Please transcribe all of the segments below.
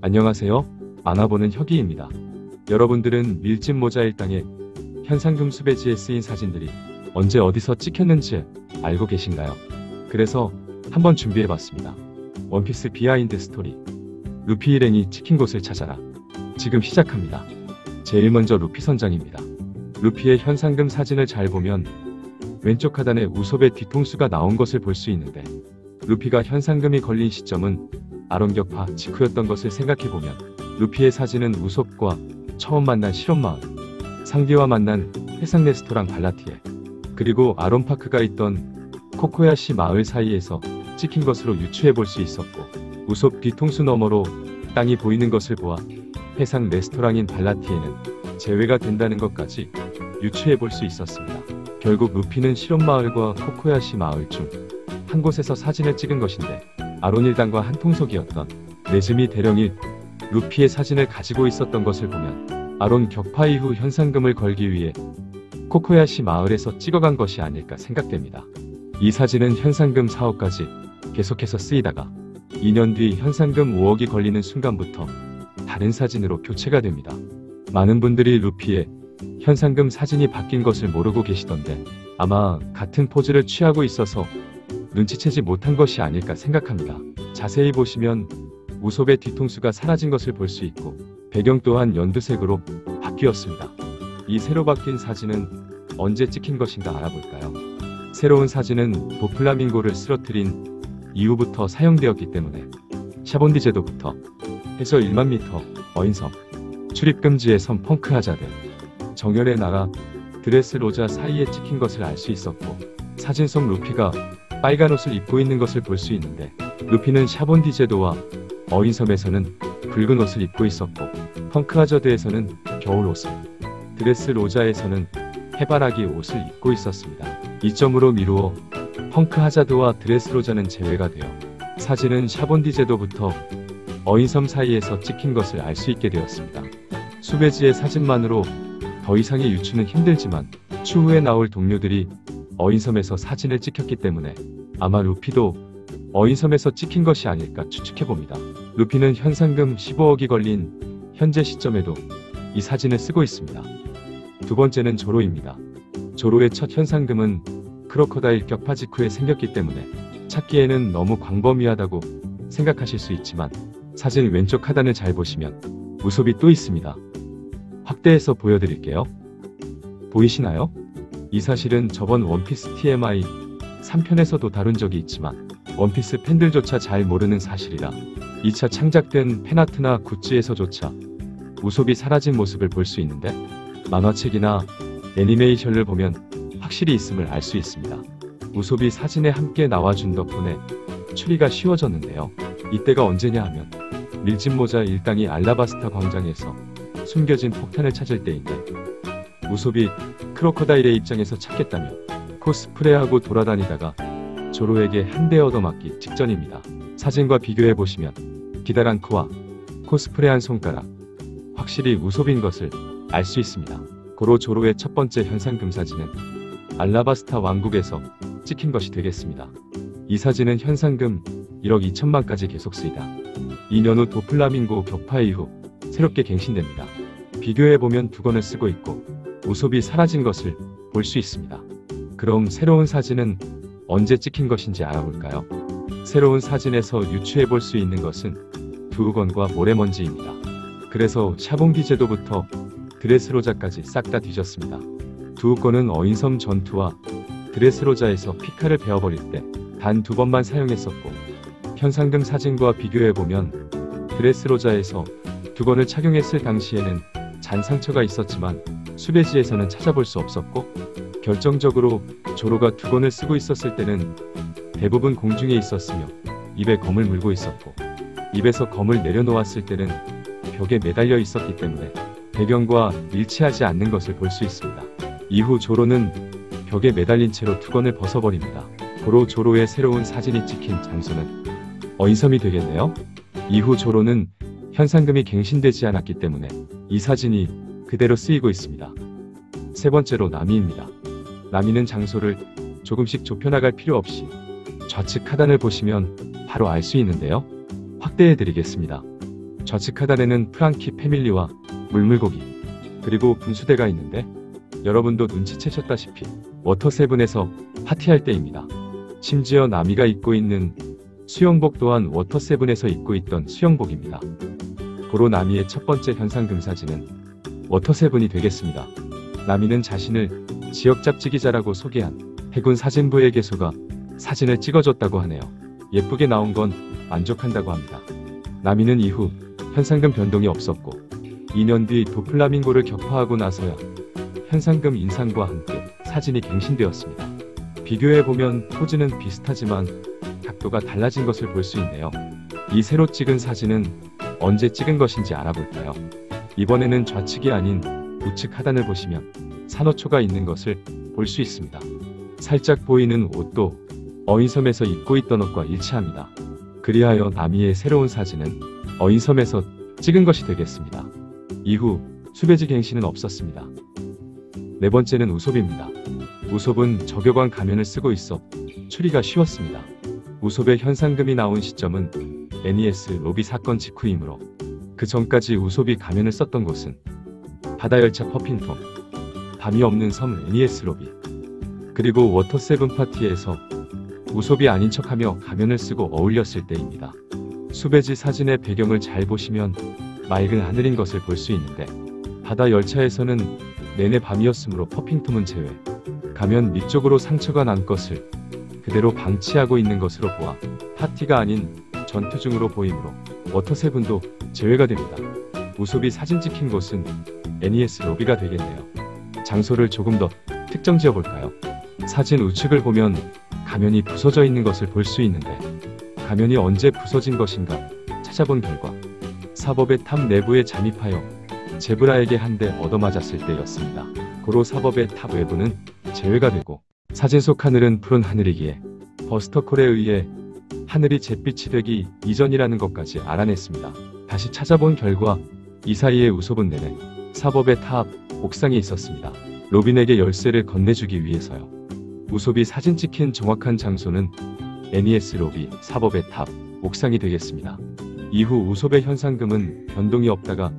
안녕하세요. 만화보는 혁이입니다. 여러분들은 밀짚 모자 일당에 현상금 수배지에 쓰인 사진들이 언제 어디서 찍혔는지 알고 계신가요? 그래서 한번 준비해봤습니다. 원피스 비하인드 스토리. 루피 일행이 찍힌 곳을 찾아라. 지금 시작합니다. 제일 먼저 루피 선장입니다. 루피의 현상금 사진을 잘 보면 왼쪽 하단에 우솝의 뒤통수가 나온 것을 볼 수 있는데 루피가 현상금이 걸린 시점은 아론격파 직후였던 것을 생각해보면 루피의 사진은 우섭과 처음 만난 실험마을 상디와 만난 해상 레스토랑 발라티에 그리고 아론파크가 있던 코코야시 마을 사이에서 찍힌 것으로 유추해 볼 수 있었고 우섭 뒤통수 너머로 땅이 보이는 것을 보아 해상 레스토랑인 발라티에는 제외가 된다는 것까지 유추해 볼 수 있었습니다. 결국 루피는 실험마을과 코코야시 마을 중 한 곳에서 사진을 찍은 것인데 아론 일당과 한 통속이었던 네즈미 대령이 루피의 사진을 가지고 있었던 것을 보면 아론 격파 이후 현상금을 걸기 위해 코코야시 마을에서 찍어간 것이 아닐까 생각됩니다. 이 사진은 현상금 사업까지 계속해서 쓰이다가 2년 뒤 현상금 5억이 걸리는 순간부터 다른 사진으로 교체가 됩니다. 많은 분들이 루피의 현상금 사진이 바뀐 것을 모르고 계시던데 아마 같은 포즈를 취하고 있어서 눈치채지 못한 것이 아닐까 생각합니다. 자세히 보시면 우섭의 뒤통수가 사라진 것을 볼 수 있고 배경 또한 연두색으로 바뀌었습니다. 이 새로 바뀐 사진은 언제 찍힌 것인가 알아볼까요? 새로운 사진은 도플라밍고를 쓰러뜨린 이후부터 사용되었기 때문에 샤본디 제도부터 해저 1만 미터 어인섬 출입 금지의 섬 펑크 하자드 정열의 나라 드레스 로자 사이에 찍힌 것을 알 수 있었고 사진 속 루피가 빨간 옷을 입고 있는 것을 볼 수 있는데 루피는 샤본디 제도와 어인섬에서는 붉은 옷을 입고 있었고 펑크 하자드에서는 겨울 옷을 드레스 로자에서는 해바라기 옷을 입고 있었습니다. 이 점으로 미루어 펑크 하자드와 드레스 로자는 제외가 되어 사진은 샤본디 제도부터 어인섬 사이에서 찍힌 것을 알 수 있게 되었습니다. 수배지의 사진만으로 더 이상의 유추는 힘들지만 추후에 나올 동료들이 어인섬에서 사진을 찍혔기 때문에 아마 루피도 어인섬에서 찍힌 것이 아닐까 추측해봅니다. 루피는 현상금 15억이 걸린 현재 시점에도 이 사진을 쓰고 있습니다. 두 번째는 조로입니다. 조로의 첫 현상금은 크로커다일 격파 직후에 생겼기 때문에 찾기에는 너무 광범위하다고 생각하실 수 있지만 사진 왼쪽 하단을 잘 보시면 우섭이 또 있습니다. 확대해서 보여드릴게요. 보이시나요? 이 사실은 저번 원피스 TMI 3편에서도 다룬 적이 있지만 원피스 팬들조차 잘 모르는 사실이라 2차 창작된 팬아트나 굿즈에서조차 우섭이 사라진 모습을 볼 수 있는데 만화책이나 애니메이션을 보면 확실히 있음을 알 수 있습니다. 우섭이 사진에 함께 나와준 덕분에 추리가 쉬워졌는데요. 이때가 언제냐 하면 밀짚 모자 일당이 알라바스타 광장에서 숨겨진 폭탄을 찾을 때인데 우섭이 크로커다일의 입장에서 찾겠다며 코스프레하고 돌아다니다가 조로에게 한 대 얻어맞기 직전입니다. 사진과 비교해 보시면 기다란크와 코스프레한 손가락 확실히 우섭인 것을 알 수 있습니다. 고로 조로의 첫 번째 현상금 사진은 알라바스타 왕국에서 찍힌 것이 되겠습니다. 이 사진은 현상금 1억 2천만까지 계속 쓰이다. 2년 후 도플라밍고 격파 이후 새롭게 갱신됩니다. 비교해보면 두 권을 쓰고 있고 우섭이 사라진 것을 볼 수 있습니다. 그럼 새로운 사진은 언제 찍힌 것인지 알아볼까요? 새로운 사진에서 유추해 볼 수 있는 것은 두우건과 모래먼지입니다. 그래서 샤봉기 제도부터 드레스로자까지 싹 다 뒤졌습니다. 두우건은 어인섬 전투와 드레스로자에서 피카를 베어버릴 때 단 두 번만 사용했었고 현상금 사진과 비교해보면 드레스로자에서 두 건을 착용했을 당시에는 잔 상처가 있었지만 수배지에서는 찾아볼 수 없었고 결정적으로 조로가 두 건을 쓰고 있었을 때는 대부분 공중에 있었으며 입에 검을 물고 있었고 입에서 검을 내려놓았을 때는 벽에 매달려 있었기 때문에 배경과 일치하지 않는 것을 볼 수 있습니다. 이후 조로는 벽에 매달린 채로 두 건을 벗어버립니다. 고로 조로의 새로운 사진이 찍힌 장소는 어인섬이 되겠네요. 이후 조로는 현상금이 갱신되지 않았기 때문에 이 사진이 그대로 쓰이고 있습니다. 세 번째로 나미입니다. 나미는 장소를 조금씩 좁혀나갈 필요 없이 좌측 하단을 보시면 바로 알 수 있는데요. 확대해 드리겠습니다. 좌측 하단에는 프랑키 패밀리와 물물고기 그리고 분수대가 있는데 여러분도 눈치채셨다시피 워터세븐에서 파티할 때입니다. 심지어 나미가 입고 있는 수영복 또한 워터세븐에서 입고 있던 수영복입니다. 고로 나미의 첫 번째 현상금 사진은 워터세븐이 되겠습니다. 나미는 자신을 지역 잡지기자라고 소개한 해군 사진부의 개소가 사진을 찍어줬다고 하네요. 예쁘게 나온 건 만족한다고 합니다. 나미는 이후 현상금 변동이 없었고 2년 뒤 도플라밍고를 격파하고 나서야 현상금 인상과 함께 사진이 갱신되었습니다. 비교해보면 포즈는 비슷하지만 각도가 달라진 것을 볼 수 있네요. 이 새로 찍은 사진은 언제 찍은 것인지 알아볼까요? 이번에는 좌측이 아닌 우측 하단을 보시면 산호초가 있는 것을 볼 수 있습니다. 살짝 보이는 옷도 어인섬에서 입고 있던 옷과 일치합니다. 그리하여 나미의 새로운 사진은 어인섬에서 찍은 것이 되겠습니다. 이후 수배지 갱신은 없었습니다. 네 번째는 우솝입니다. 우솝은 저격왕 가면을 쓰고 있어 추리가 쉬웠습니다. 우솝의 현상금이 나온 시점은 에니에스 로비 사건 직후이므로 그 전까지 우솝이 가면을 썼던 곳은 바다열차 퍼핑톰, 밤이 없는 섬 에니에스 로비, 그리고 워터 세븐 파티에서 우솝이 아닌 척하며 가면을 쓰고 어울렸을 때입니다. 수배지 사진의 배경을 잘 보시면 맑은 하늘인 것을 볼 수 있는데 바다 열차에서는 내내 밤이었으므로 퍼핑톰은 제외 가면 밑쪽으로 상처가 난 것을 그대로 방치하고 있는 것으로 보아 파티가 아닌 전투 중으로 보이므로 워터 세븐도 제외가 됩니다. 우솝이 사진 찍힌 곳은 에니에스 로비가 되겠네요. 장소를 조금 더 특정 지어 볼까요? 사진 우측을 보면 가면이 부서져 있는 것을 볼 수 있는데 가면이 언제 부서진 것인가 찾아본 결과 사법의 탑 내부에 잠입하여 쟈브라에게 한 대 얻어맞았을 때였습니다. 고로 사법의 탑 외부는 제외가 되고 사진 속 하늘은 푸른 하늘이기에 버스터콜에 의해 하늘이 잿빛이 되기 이전이라는 것까지 알아냈습니다. 다시 찾아본 결과 이 사이에 우솝은 내내 사법의 탑 옥상에 있었습니다. 로빈에게 열쇠를 건네주기 위해서요. 우솝이 사진 찍힌 정확한 장소는 에니에스 로비 사법의 탑 옥상이 되겠습니다. 이후 우솝의 현상금은 변동이 없다가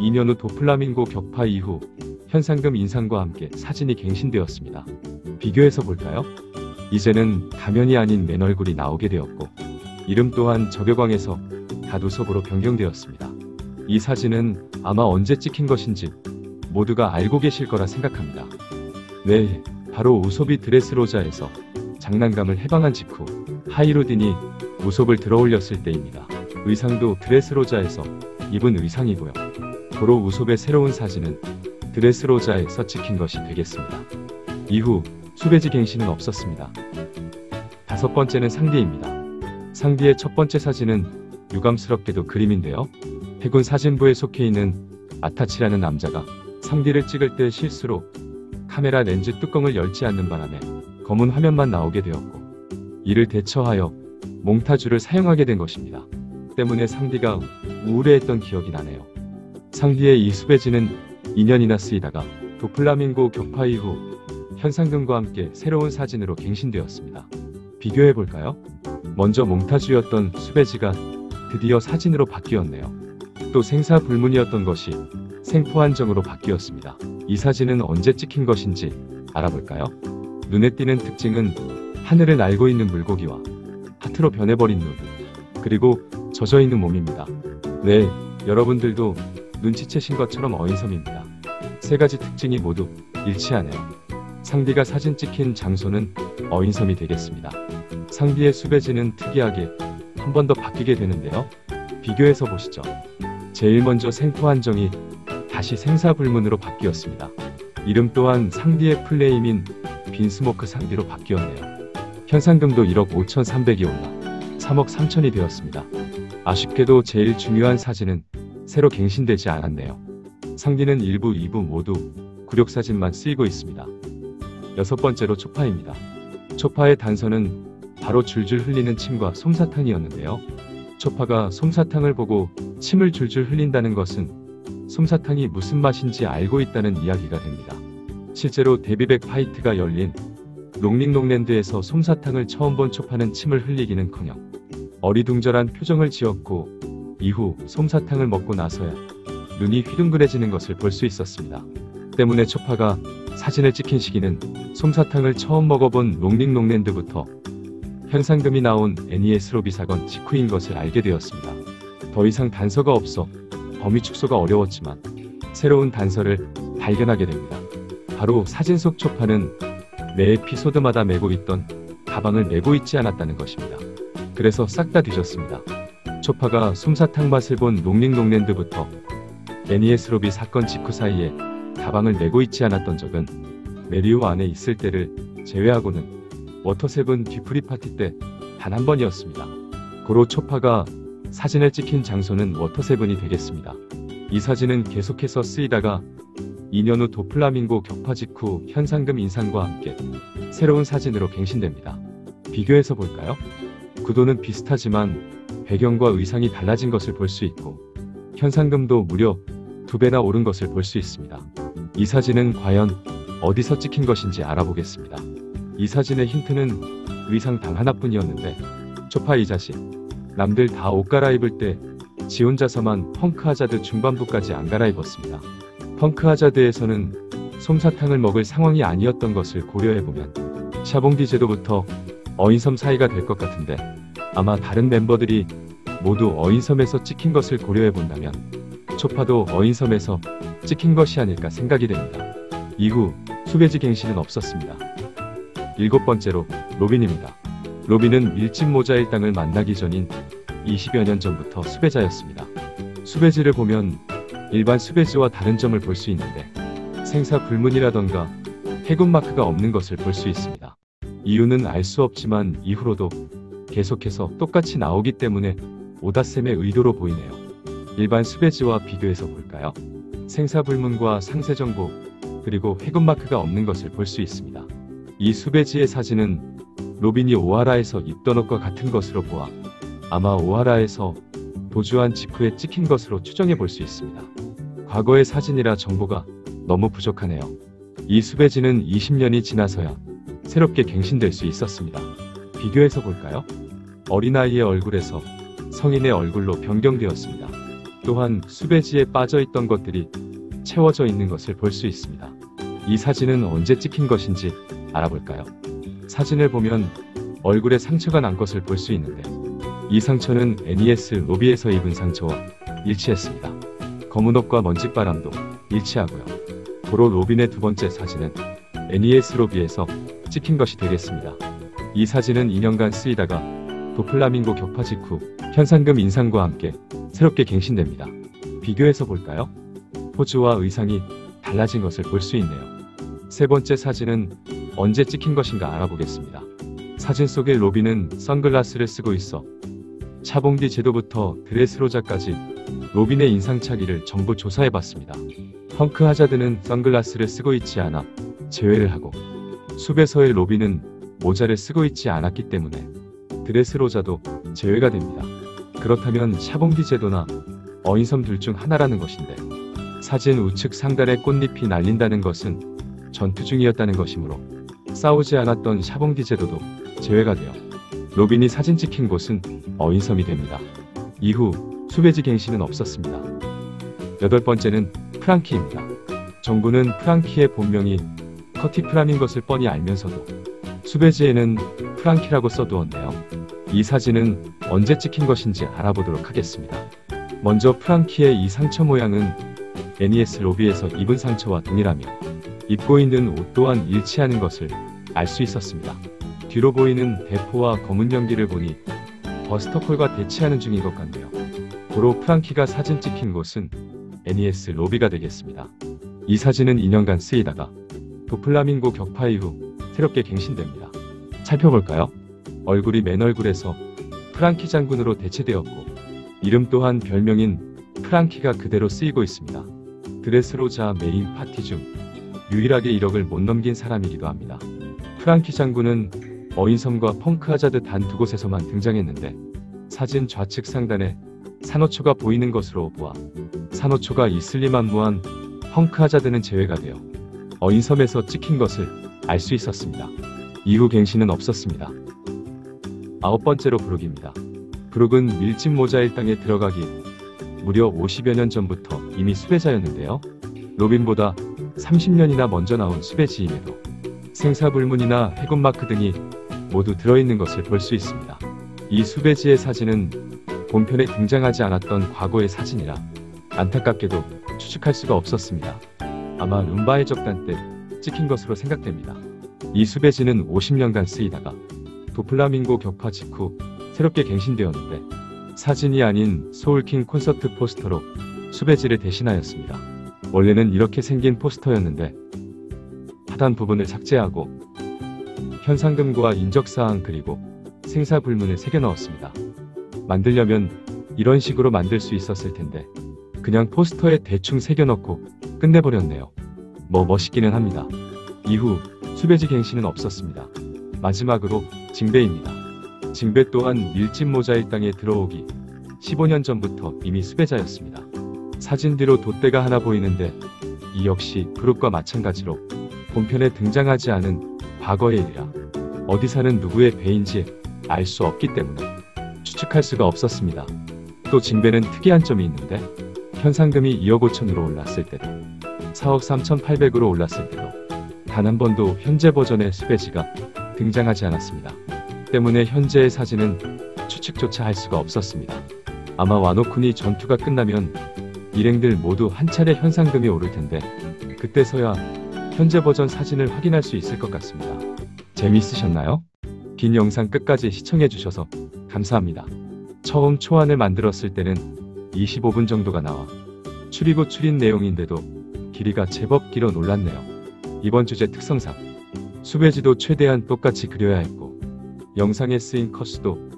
2년 후 도플라밍고 격파 이후 현상금 인상과 함께 사진이 갱신되었습니다. 비교해서 볼까요? 이제는 가면이 아닌 맨 얼굴이 나오게 되었고 이름 또한 저격왕에서 God 우솝으로 변경되었습니다. 이 사진은 아마 언제 찍힌 것인지 모두가 알고 계실 거라 생각합니다. 네, 바로 우솝이 드레스로자에서 장난감을 해방한 직후 하이로딘이 우솝을 들어올렸을 때입니다. 의상도 드레스로자에서 입은 의상이고요. 도로 우솝의 새로운 사진은 드레스로자에서 찍힌 것이 되겠습니다. 이후 수배지 갱신은 없었습니다. 다섯 번째는 상디입니다. 상디의 첫 번째 사진은 유감스럽게도 그림인데요. 해군 사진부에 속해 있는 아타치라는 남자가 상디를 찍을 때 실수로 카메라 렌즈 뚜껑을 열지 않는 바람에 검은 화면만 나오게 되었고 이를 대처하여 몽타주를 사용하게 된 것입니다. 때문에 상디가 우울해했던 기억이 나네요. 상디의 이 수배지는 2년이나 쓰이다가 도플라밍고 격파 이후 현상금과 함께 새로운 사진으로 갱신되었습니다. 비교해 볼까요? 먼저 몽타주였던 수배지가 드디어 사진으로 바뀌었네요. 또 생사불문이었던 것이 생포한정으로 바뀌었습니다. 이 사진은 언제 찍힌 것인지 알아볼까요? 눈에 띄는 특징은 하늘을 날고 있는 물고기와 하트로 변해버린 눈, 그리고 젖어 있는 몸입니다. 네, 여러분들도 눈치채신 것처럼 어인섬입니다. 세 가지 특징이 모두 일치하네요. 상디가 사진 찍힌 장소는 어인섬이 되겠습니다. 상디의 수배지는 특이하게 한 번 더 바뀌게 되는데요. 비교해서 보시죠. 제일 먼저 생포한정이 다시 생사불문으로 바뀌었습니다. 이름 또한 상디의 플레임인 빈스모크 상디로 바뀌었네요. 현상금도 1억 5,300이 올라 3억 3천이 되었습니다. 아쉽게도 제일 중요한 사진은 새로 갱신되지 않았네요. 상디는 1부, 2부 모두 굴욕사진만 쓰이고 있습니다. 여섯 번째로 초파입니다. 초파의 단서는 바로 줄줄 흘리는 침과 솜사탕이었는데요. 초파가 솜사탕을 보고 침을 줄줄 흘린다는 것은 솜사탕이 무슨 맛인지 알고 있다는 이야기가 됩니다. 실제로 데비 백 파이트가 열린 롱링롱랜드에서 솜사탕을 처음 본 초파는 침을 흘리기는커녕 어리둥절한 표정을 지었고 이후 솜사탕을 먹고 나서야 눈이 휘둥그레지는 것을 볼 수 있었습니다. 때문에 초파가 사진을 찍힌 시기는 솜사탕을 처음 먹어본 롱링롱랜드부터 현상금이 나온 NES 로비 사건 직후인 것을 알게 되었습니다. 더 이상 단서가 없어 범위 축소가 어려웠지만 새로운 단서를 발견하게 됩니다. 바로 사진 속 초파는 매 에피소드마다 메고 있던 가방을 메고 있지 않았다는 것입니다. 그래서 싹 다 뒤졌습니다. 초파가 솜사탕 맛을 본 롱링롱랜드부터 에니에스 로비 사건 직후 사이에 가방을 메고 있지 않았던 적은 메리호 안에 있을 때를 제외하고는 워터세븐 뒤풀이 파티 때 단 한 번이었습니다. 고로 초파가 사진을 찍힌 장소는 워터세븐이 되겠습니다. 이 사진은 계속해서 쓰이다가 2년 후 도플라밍고 격파 직후 현상금 인상과 함께 새로운 사진으로 갱신됩니다. 비교해서 볼까요? 구도는 비슷하지만 배경과 의상이 달라진 것을 볼 수 있고 현상금도 무려 두 배나 오른 것을 볼 수 있습니다. 이 사진은 과연 어디서 찍힌 것인지 알아보겠습니다. 이 사진의 힌트는 의상 단 하나뿐이었는데 초파 이 자식 남들 다 옷 갈아입을 때 지 혼자서만 펑크 하자드 중반부까지 안 갈아입었습니다. 펑크 하자드에서는 솜사탕을 먹을 상황이 아니었던 것을 고려해보면 샤봉디 제도부터 어인섬 사이가 될 것 같은데 아마 다른 멤버들이 모두 어인섬에서 찍힌 것을 고려해본다면 초파도 어인섬에서 찍힌 것이 아닐까 생각이 됩니다. 이후 수배지 갱신은 없었습니다. 일곱 번째로 로빈입니다. 로빈은 밀짚 모자 일당을 만나기 전인 20여 년 전부터 수배자였습니다. 수배지를 보면 일반 수배지와 다른 점을 볼 수 있는데 생사 불문이라던가 해군 마크가 없는 것을 볼 수 있습니다. 이유는 알 수 없지만 이후로도 계속해서 똑같이 나오기 때문에 오다쌤의 의도로 보이네요. 일반 수배지와 비교해서 볼까요? 생사불문과 상세정보 그리고 해군 마크가 없는 것을 볼 수 있습니다. 이 수배지의 사진은 로빈이 오하라에서 입던 옷과 같은 것으로 보아 아마 오하라에서 도주한 직후에 찍힌 것으로 추정해 볼 수 있습니다. 과거의 사진이라 정보가 너무 부족하네요. 이 수배지는 20년이 지나서야 새롭게 갱신될 수 있었습니다. 비교해서 볼까요? 어린아이의 얼굴에서 성인의 얼굴로 변경되었습니다. 또한 수배지에 빠져있던 것들이 채워져 있는 것을 볼 수 있습니다. 이 사진은 언제 찍힌 것인지 알아볼까요? 사진을 보면 얼굴에 상처가 난 것을 볼 수 있는데 이 상처는 NES 로비에서 입은 상처와 일치했습니다. 검은 옷과 먼지바람도 일치하고요. 도로 로빈의 두 번째 사진은 NES 로비에서 찍힌 것이 되겠습니다. 이 사진은 2년간 쓰이다가 도플라밍고 격파 직후 현상금 인상과 함께 새롭게 갱신됩니다. 비교해서 볼까요? 포즈와 의상이 달라진 것을 볼 수 있네요. 세 번째 사진은 언제 찍힌 것인가 알아보겠습니다. 사진 속의 로빈은 선글라스를 쓰고 있어 차봉디 제도부터 드레스로자까지 로빈의 인상차기를 전부 조사해봤습니다. 펑크 하자드는 선글라스를 쓰고 있지 않아 제외를 하고 숲에서의 로빈은 모자를 쓰고 있지 않았기 때문에 드레스로자도 제외가 됩니다. 그렇다면 샤봉디 제도나 어인섬 둘 중 하나라는 것인데 사진 우측 상단에 꽃잎이 날린다는 것은 전투 중이었다는 것이므로 싸우지 않았던 샤봉디 제도도 제외가 되어 로빈이 사진 찍힌 곳은 어인섬이 됩니다. 이후 수배지 갱신은 없었습니다. 여덟 번째는 프랑키입니다. 정부는 프랑키의 본명이 커티 프람인 것을 뻔히 알면서도 수배지에는 프랑키라고 써두었네요. 이 사진은 언제 찍힌 것인지 알아보도록 하겠습니다. 먼저 프랑키의 이 상처 모양은 NES 로비에서 입은 상처와 동일하며 입고 있는 옷 또한 일치하는 것을 알 수 있었습니다. 뒤로 보이는 대포와 검은 연기를 보니 버스터콜과 대치하는 중인 것 같네요. 고로 프랑키가 사진 찍힌 곳은 에니에스 로비가 되겠습니다. 이 사진은 2년간 쓰이다가 도플라밍고 격파 이후 새롭게 갱신됩니다. 살펴볼까요? 얼굴이 맨 얼굴에서 프랑키 장군으로 대체되었고 이름 또한 별명인 프랑키가 그대로 쓰이고 있습니다. 드레스로자 메인 파티 중 유일하게 1억을 못 넘긴 사람이기도 합니다. 프랑키 장군은 어인섬과 펑크 하자드 단 두 곳에서만 등장했는데 사진 좌측 상단에 산호초가 보이는 것으로 보아 산호초가 있을 리만 무한 펑크 하자드는 제외가 되어 어인섬에서 찍힌 것을 알 수 있었습니다. 이후 갱신은 없었습니다. 아홉 번째로 브룩입니다. 브룩은 밀짚 모자 일당에 들어가기 무려 50여 년 전부터 이미 수배자였는데요. 로빈보다 30년이나 먼저 나온 수배지임에도 생사불문이나 해군마크 등이 모두 들어있는 것을 볼 수 있습니다. 이 수배지의 사진은 본편에 등장하지 않았던 과거의 사진이라 안타깝게도 추측할 수가 없었습니다. 아마 룸바의 적단 때 찍힌 것으로 생각됩니다. 이 수배지는 50년간 쓰이다가 도플라밍고 격파 직후 새롭게 갱신되었는데 사진이 아닌 소울킹 콘서트 포스터로 수배지를 대신하였습니다. 원래는 이렇게 생긴 포스터였는데 하단 부분을 삭제하고 현상금과 인적사항 그리고 생사불문을 새겨 넣었습니다. 만들려면 이런 식으로 만들 수 있었을 텐데 그냥 포스터에 대충 새겨 넣고 끝내버렸네요. 뭐 멋있기는 합니다. 이후 수배지 갱신은 없었습니다. 마지막으로 징배입니다. 징배 또한 밀집 모자일 땅에 들어오기 15년 전부터 이미 수배자였습니다. 사진 뒤로 돛대가 하나 보이는데 이 역시 그룹과 마찬가지로 본편에 등장하지 않은 과거의 일이라 어디 사는 누구의 배인지 알 수 없기 때문에 추측할 수가 없었습니다. 또 징배는 특이한 점이 있는데 현상금이 2억 5천으로 올랐을 때도 4억 3천8백으로 올랐을 때도 단 한 번도 현재 버전의 수배지가 등장하지 않았습니다. 때문에 현재의 사진은 추측조차 할 수가 없었습니다. 아마 와노쿠니 전투가 끝나면 일행들 모두 한 차례 현상금이 오를 텐데 그때서야 현재 버전 사진을 확인할 수 있을 것 같습니다. 재미있으셨나요? 긴 영상 끝까지 시청해주셔서 감사합니다. 처음 초안을 만들었을 때는 25분 정도가 나와 추리고 추린 내용인데도 길이가 제법 길어 놀랐네요. 이번 주제 특성상 수배지도 최대한 똑같이 그려야 했고 영상에 쓰인 컷수도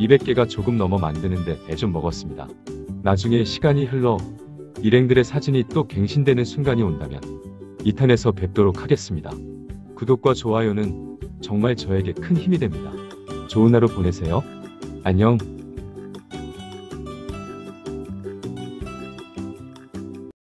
200개가 조금 넘어 만드는데 애 좀 먹었습니다. 나중에 시간이 흘러 일행들의 사진이 또 갱신되는 순간이 온다면 2탄에서 뵙도록 하겠습니다. 구독과 좋아요는 정말 저에게 큰 힘이 됩니다. 좋은 하루 보내세요. 안녕.